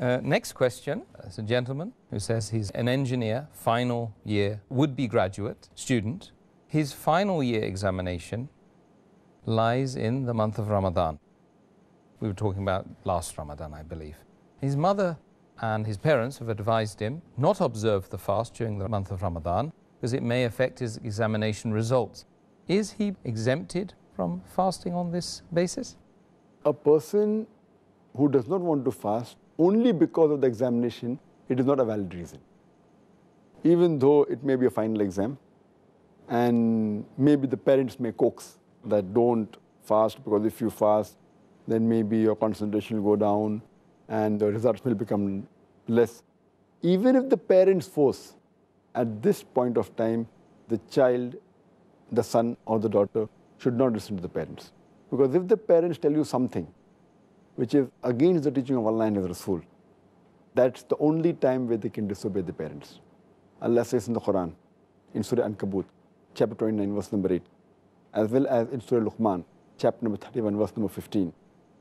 Uh, next question. It's a gentleman who says he's an engineer, final year, would be graduate student. His final year examination lies in the month of Ramadan. We were talking about last Ramadan, I believe. His mother and his parents have advised him not observe the fast during the month of Ramadan because it may affect his examination results. Is he exempted from fasting on this basis? A person who does not want to fast only because of the examination, it is not a valid reason. Even though it may be a final exam, and maybe the parents may coax that don't fast because if you fast, then maybe your concentration will go down and the results will become less. Even if the parents force, at this point of time, the child, the son or the daughter should not listen to the parents. Because if the parents tell you something which is against the teaching of Allah and His Rasul, that's the only time where they can disobey the parents. Allah says in the Quran, in Surah Ankabut, chapter 29, verse number 8, as well as in Surah Luqman, chapter number 31, verse number 15,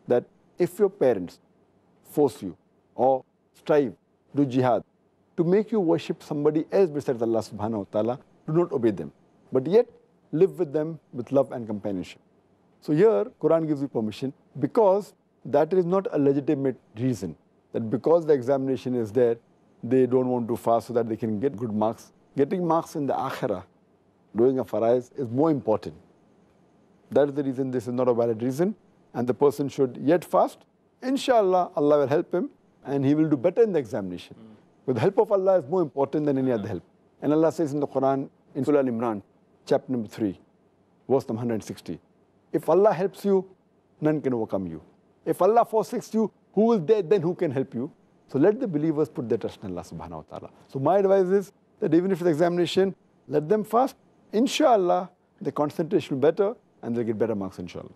that if your parents force you or strive, do jihad, to make you worship somebody else besides Allah subhanahu wa ta'ala, do not obey them. But yet, live with them with love and companionship. So here, Quran gives you permission because that is not a legitimate reason. That because the examination is there, they don't want to fast so that they can get good marks. Getting marks in the akhirah, doing a farais, is more important. That is the reason this is not a valid reason. And the person should yet fast. Inshallah, Allah will help him and he will do better in the examination. Mm. But the help of Allah is more important than any other help. And Allah says in the Quran, in Surah Al-Imran, chapter number 3, verse number 160, if Allah helps you, none can overcome you. If Allah forsakes you, who will there then who can help you? So let the believers put their trust in Allah subhanahu wa ta'ala. So my advice is that even if it's examination, let them fast. Inshallah, the concentration will better and they'll get better marks inshallah.